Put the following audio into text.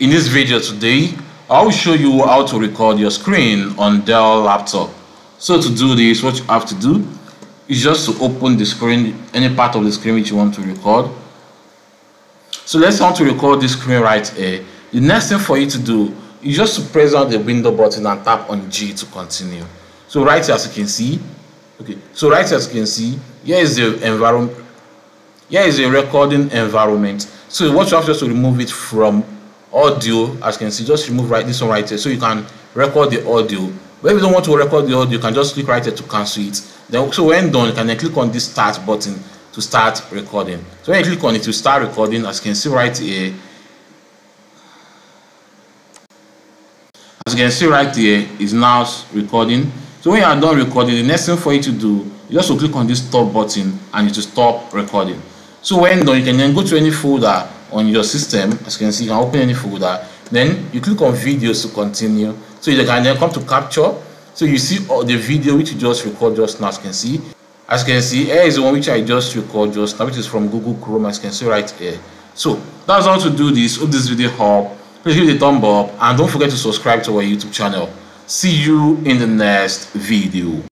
In this video today, I will show you how to record your screen on Dell laptop. So to do this, what you have to do is just to open the screen, any part of the screen which you want to record. So let's want to record this screen right here. The next thing for you to do is just to press on the window button and tap on G to continue. So right here as you can see, okay, so right here as you can see, here is the environment, here is a recording environment. So what you have to just to remove it from audio as you can see just remove right this one right here so you can record the audio. But if you don't want to record the audio you can just click right here to cancel it. Then so when done you can then click on this start button to start recording. So when you click on it to start recording as you can see right here. As you can see right here is now recording. So when you are done recording the next thing for you to do you just to click on this stop button and you to stop recording. So when done you can then go to any folder on your system as you can see you can open any folder. Then you click on videos to continue. So you can then come to capture. So you see all the video which you just record just now as you can see. As you can see here is the one which i just record just now which is from google chrome as you can see right here. So that's how to do this. Hope this video help. Please give it a thumb up and don't forget to subscribe to our youtube channel. See you in the next video